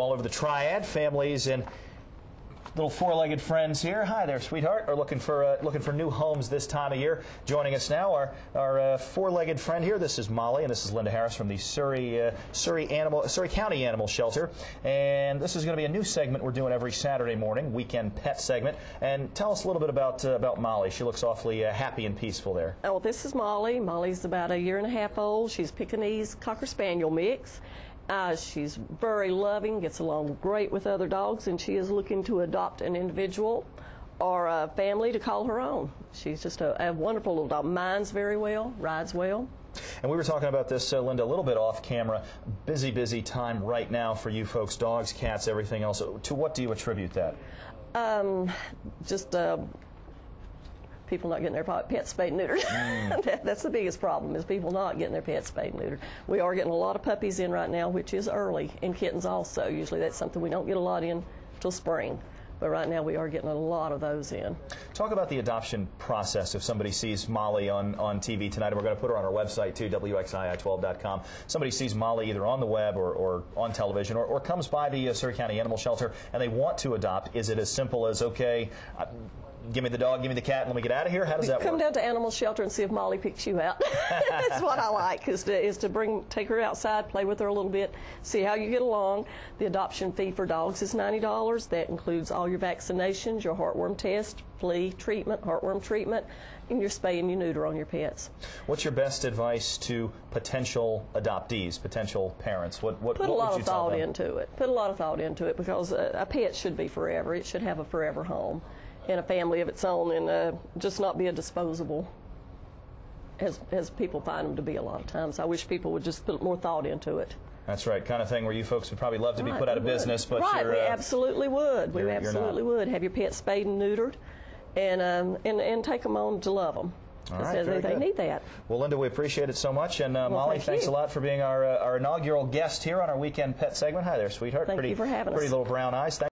all over the triad, families and little four-legged friends here. Hi there, sweetheart. Are looking for uh, looking for new homes this time of year. Joining us now, our our uh, four-legged friend here. This is Molly, and this is Linda Harris from the Surry uh, Surry Animal Surry County Animal Shelter. And this is going to be a new segment we're doing every Saturday morning, weekend pet segment. And tell us a little bit about uh, about Molly. She looks awfully uh, happy and peaceful there. Oh, this is Molly. Molly's about a year and a half old. She's Pekingese Cocker Spaniel mix. Uh, she's very loving, gets along great with other dogs, and she is looking to adopt an individual or a family to call her own. She's just a, a wonderful little dog. Minds very well, rides well. And we were talking about this, uh, Linda, a little bit off camera. Busy, busy time right now for you folks dogs, cats, everything else. To what do you attribute that? Um, just uh, people not getting their pets spayed and neutered. that, that's the biggest problem is people not getting their pets spayed and neutered. We are getting a lot of puppies in right now, which is early, and kittens also. Usually that's something we don't get a lot in till spring. But right now we are getting a lot of those in. Talk about the adoption process. If somebody sees Molly on, on TV tonight, and we're going to put her on our website too, WXII12.com. Somebody sees Molly either on the web or, or on television or, or comes by the uh, Surry County Animal Shelter and they want to adopt. Is it as simple as, okay, uh, give me the dog, give me the cat, and let me get out of here? How does that work? Come work? down to animal shelter and see if Molly picks you out. That's what I like is to, is to bring take her outside, play with her a little bit, see how you get along. The adoption fee for dogs is ninety dollars. That includes all your vaccinations, your heartworm test, flea treatment, heartworm treatment, and your spay and your neuter on your pets. What's your best advice to potential adoptees, potential parents? What, what, would you Put what a lot would of thought into it. Put a lot of thought into it because a, a pet should be forever. It should have a forever home and a family of its own, and uh, just not be a disposable. As, as people find them to be a lot of times. I wish people would just put more thought into it. That's right, kind of thing where you folks would probably love to be Right, put out of would. business, but right, you're, we uh, absolutely would. We absolutely would have your pets spayed and neutered, and um, and and take them on to love them. All right, they, they need that. Well, Linda, we appreciate it so much. And uh, Well, Molly, thank thanks you. a lot for being our, uh, our inaugural guest here on our weekend pet segment. Hi there, sweetheart. Thank pretty, you for having Pretty us. little brown eyes. Thank